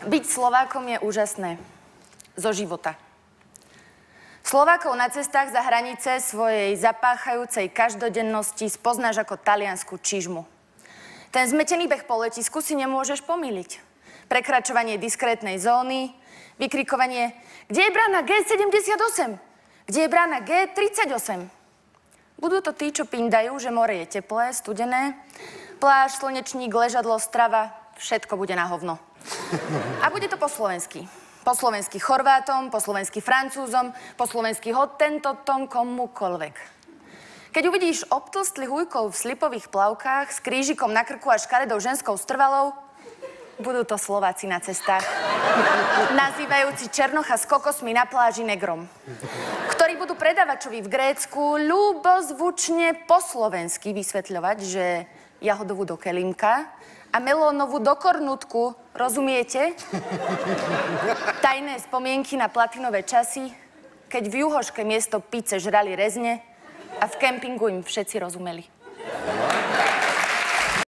Byť Slovákom je úžasné. Zo života. Slovákov na cestách za hranice svojej zapáchajúcej každodennosti spoznáš ako taliansku čižmu. Ten zmetený beh po letisku si nemôžeš pomýliť. Prekračovanie diskrétnej zóny, vykrikovanie Kde je brána G78? Kde je brána G38? Budú to tí, čo pindajú, že more je teplé, studené, pláž, slnečník, ležadlo, strava, všetko bude na hovno. A bude to po slovensky. Po slovensky Chorvátom, po slovensky Francúzom, po slovensky hotentotom komukoľvek. Keď uvidíš obtlstlých ujkov v slipových plavkách s krížikom na krku a škaredou ženskou strvalou, budú to Slováci na cestách. Nazývajúci Černocha s kokosmi na pláži negrom. Ktorí budú predavačovi v Grécku ľubozvučne po slovensky vysvetľovať, že jahodovú do kelímka a melónovú do kornutku, rozumiete? Tajné spomienky na platinové časy, keď v juhoške miesto pice žrali rezne a v kempingu im všetci rozumeli.